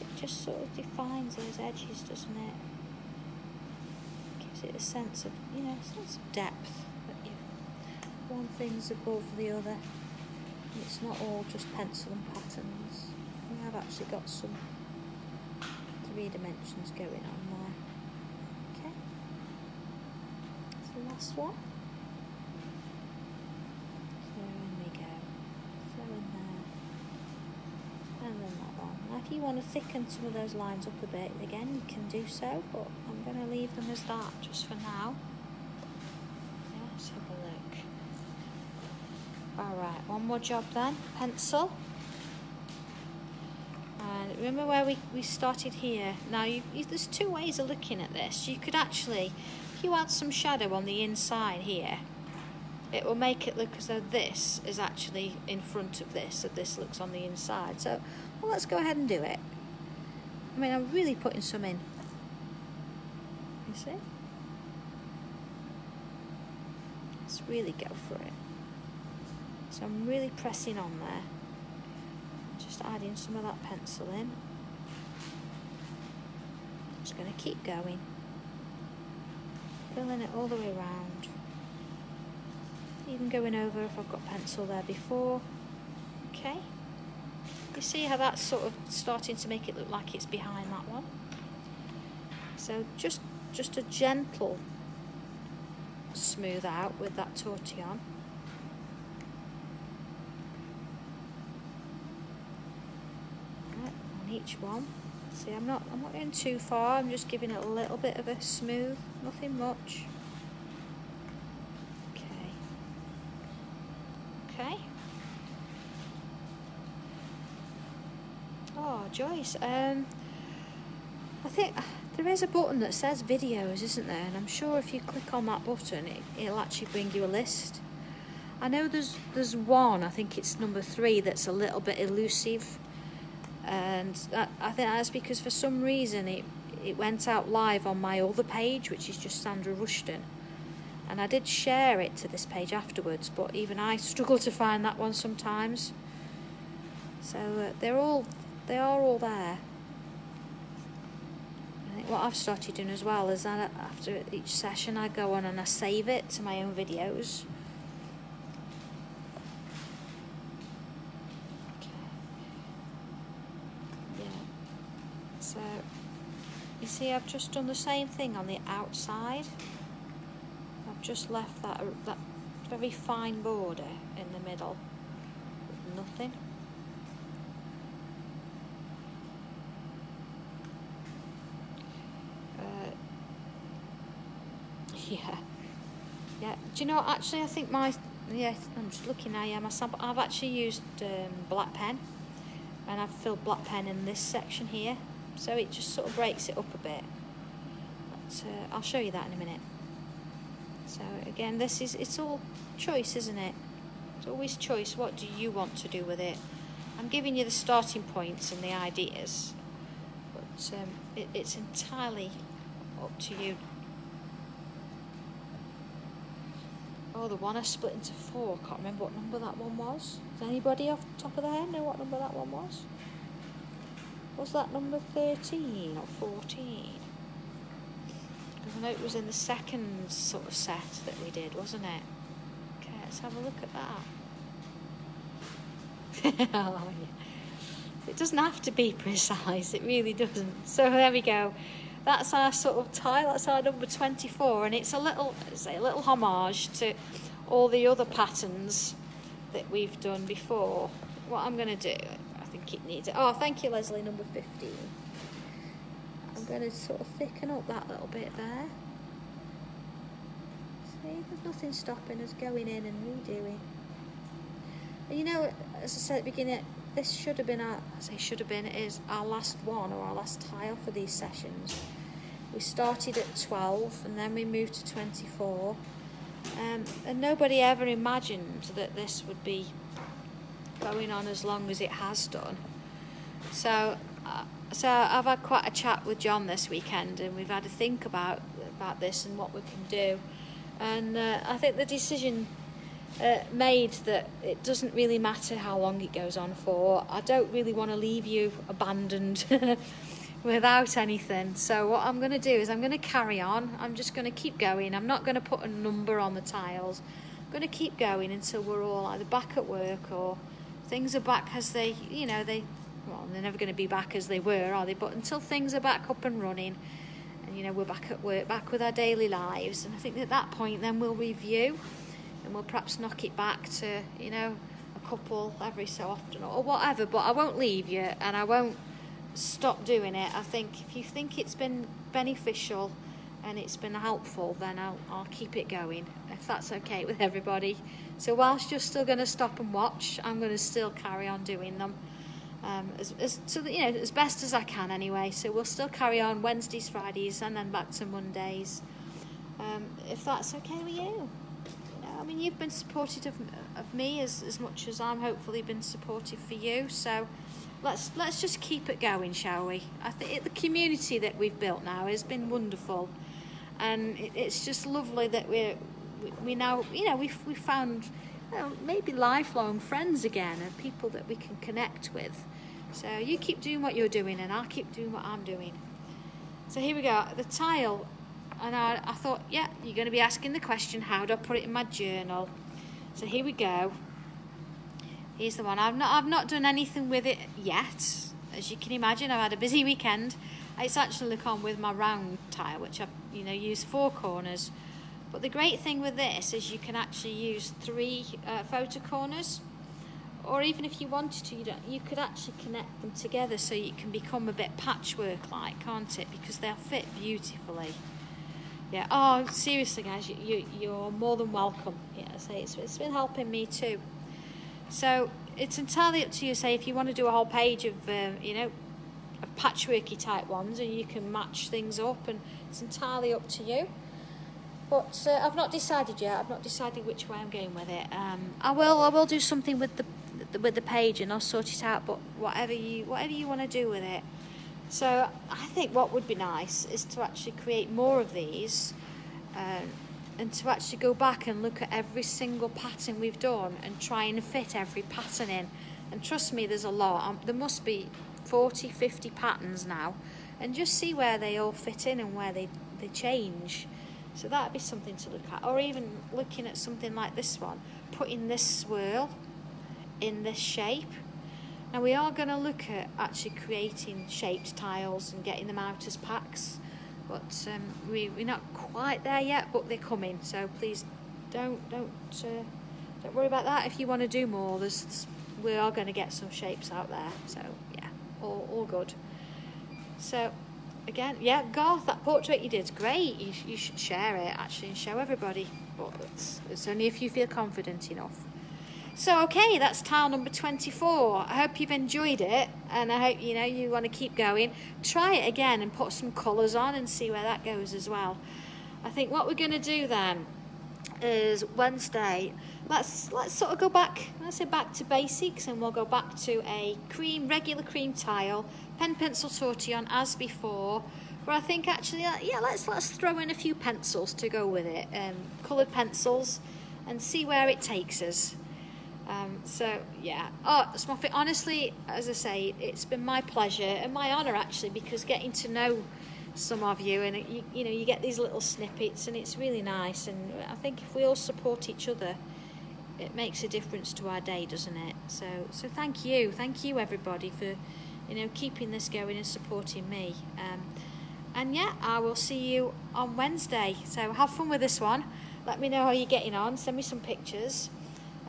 it just sort of defines those edges, doesn't it? Gives it a sense of, you know, sense of depth. That one thing's above the other. It's not all just pencil and patterns. We have actually got some three dimensions going on there. Okay. So last one. You want to thicken some of those lines up a bit, again, you can do so, but I'm going to leave them as that just for now. Let's have a look. Alright, one more job then. Pencil. And remember where we, we started here? Now, you, you, there's two ways of looking at this. You could actually, if you add some shadow on the inside here, it will make it look as though this is actually in front of this, so this looks on the inside. So well, let's go ahead and do it. I mean, I'm really putting some in. You see? Let's really go for it. So I'm really pressing on there. Just adding some of that pencil in. Just going to keep going. Filling it all the way around. Even going over if I've got pencil there before. Okay. You see how that's sort of starting to make it look like it's behind that one? So just, just a gentle smooth out with that tortillon. On each one. See, I'm not, I'm not going too far. I'm just giving it a little bit of a smooth, nothing much. Okay. Okay. Joyce, um, I think there is a button that says videos, isn't there? And I'm sure if you click on that button, it, it'll actually bring you a list. I know there's there's one, I think it's number three, that's a little bit elusive. And that, I think that's because for some reason it, it went out live on my other page, which is just Sandra Rushton. And I did share it to this page afterwards, but even I struggle to find that one sometimes. So uh, they're all they are all there. I think what I've started doing as well is that after each session I go on and I save it to my own videos. Yeah. So you see I've just done the same thing on the outside. I've just left that that very fine border in the middle with nothing. Yeah. Yeah. Do you know, actually, I think my, yeah, I'm just looking now, yeah, my sample, I've actually used um, black pen and I've filled black pen in this section here so it just sort of breaks it up a bit. But uh, I'll show you that in a minute. So again, this is it's all choice, isn't it? It's always choice. What do you want to do with it? I'm giving you the starting points and the ideas, but um, it, it's entirely up to you. Oh, the one I split into four. Can't remember what number that one was. Does anybody off the top of their head know what number that one was? Was that number 13 or 14? Because I know it was in the second sort of set that we did, wasn't it? Okay, let's have a look at that. <laughs> It doesn't have to be precise, it really doesn't. So there we go. That's our sort of tile, that's our number 24, and it's a little, it's a little homage to all the other patterns that we've done before. What I'm going to do, I think it needs it. Oh, thank you, Leslie, number 15. I'm going to sort of thicken up that little bit there. See, there's nothing stopping us going in and redoing. And you know, as I said at the beginning, this should have been our, I say should have been, is our last one or our last tile for these sessions. We started at 12 and then we moved to 24. Um, and nobody ever imagined that this would be going on as long as it has done. So, uh, so I've had quite a chat with John this weekend, and we've had to think about about this and what we can do. And uh, I think the decision uh, made that it doesn't really matter how long it goes on for. I don't really want to leave you abandoned <laughs> without anything. So what I'm going to do is I'm going to carry on. I'm just going to keep going. I'm not going to put a number on the tiles. I'm going to keep going until we're all either back at work or things are back as they, you know, they, well, they're never going to be back as they were, are they? But until things are back up and running and, you know, we're back at work, back with our daily lives. And I think at that point then we'll review and we'll perhaps knock it back to, you know, a couple every so often or whatever. But I won't leave you and I won't stop doing it. I think if you think it's been beneficial and it's been helpful, then I'll, I'll keep it going, if that's okay with everybody. So whilst you're still going to stop and watch, I'm going to still carry on doing them. Um, as, as, so that, you know, as best as I can anyway. So we'll still carry on Wednesdays, Fridays, and then back to Mondays, um, if that's okay with you. I mean, you've been supportive of, of me as, as much as I'm hopefully been supportive for you. So let's let's just keep it going, shall we? I think the community that we've built now has been wonderful, and it, it's just lovely that we're we, we now you know we've we found maybe lifelong friends again and people that we can connect with. So you keep doing what you're doing, and I'll keep doing what I'm doing. So here we go. The tile, and I, I thought, yeah, you're going to be asking the question, how do I put it in my journal? So here we go. Here's the one. I've not I've not done anything with it yet. As you can imagine, I've had a busy weekend. It's actually come with my round tile, which I've you know used four corners. But the great thing with this is you can actually use three uh, photo corners, or even if you wanted to, you, you could actually connect them together so you can become a bit patchwork-like, can't it? Because they'll fit beautifully. Yeah. Oh, seriously, guys, you, you you're more than welcome. Yeah, say it's, it's been helping me too. So it's entirely up to you. Say if you want to do a whole page of, um, you know, of patchworky type ones, and you can match things up, and it's entirely up to you. But uh, I've not decided yet. I've not decided which way I'm going with it. Um, I will. I will do something with the, the with the page, and I'll sort it out. But whatever you whatever you want to do with it. So I think what would be nice is to actually create more of these. Um, and to actually go back and look at every single pattern we've done and try and fit every pattern in. And trust me, there's a lot. Um, there must be 40, 50 patterns now. And just see where they all fit in and where they, they change. So that'd be something to look at. Or even looking at something like this one, putting this swirl in this shape. Now we are going to look at actually creating shaped tiles and getting them out as packs. But um, we, we're not quite there yet but they're coming. So please don't don't uh, don't worry about that. If you want to do more there's we are going to get some shapes out there. So yeah all, all good. So again yeah Garth that portrait you did is great. You, you should share it actually and show everybody. But it's, it's only if you feel confident enough So okay, that's tile number 24. I hope you've enjoyed it and I hope you know you want to keep going. Try it again and put some colours on and see where that goes as well. I think what we're going to do then is Wednesday. Let's let's sort of go back. Let's say back to basics, and we'll go back to a cream, regular cream tile, pen pencil tortillon as before. But I think actually, uh, yeah, let's let's throw in a few pencils to go with it, um, coloured pencils, and see where it takes us. Um, so yeah, oh Smoffit, honestly, as I say, it's been my pleasure and my honour actually because getting to know some of you and you, you know you get these little snippets and it's really nice and I think if we all support each other it makes a difference to our day doesn't it? So so thank you. Thank you everybody for you know keeping this going and supporting me. Um, and yeah I will see you on Wednesday. So have fun with this one. Let me know how you're getting on. Send me some pictures.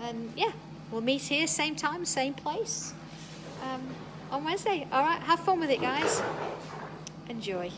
And yeah we'll meet here same time same place um, on Wednesday. All right have fun with it guys. Enjoy